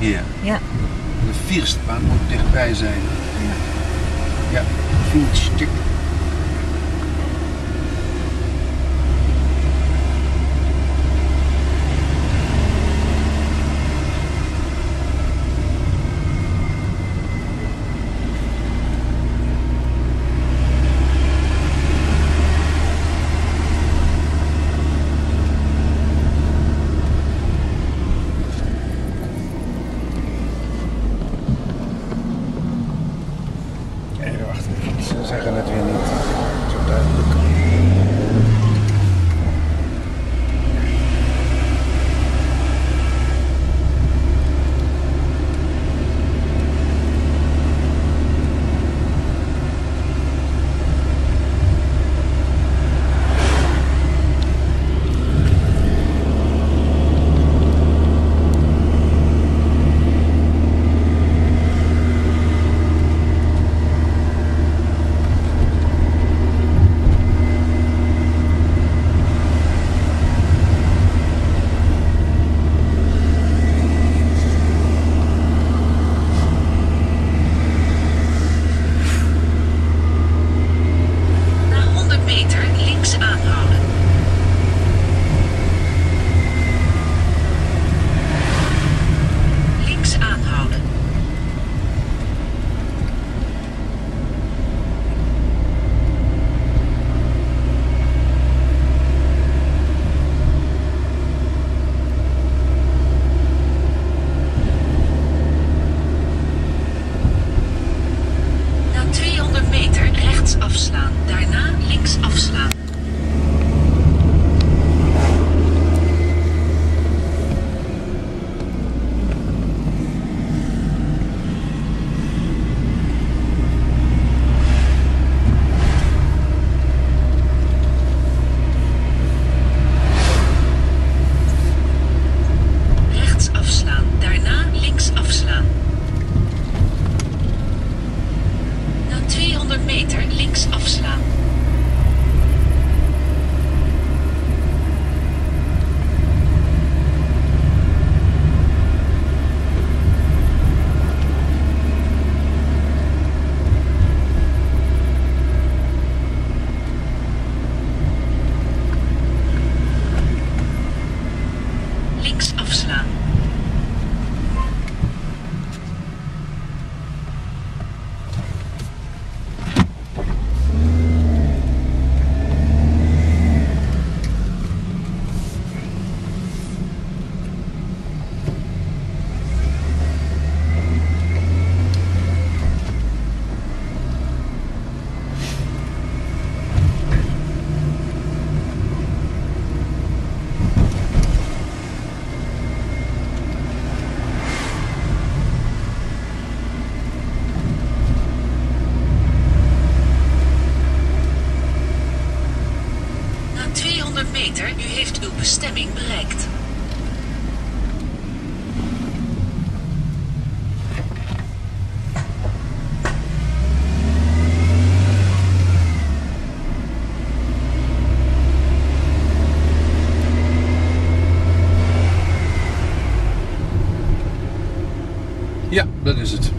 Ja. Ja. De vierste baan moet dichtbij zijn. Ja. Ja, stuk. of slam. Stemming bereikt. Ja, dat is het.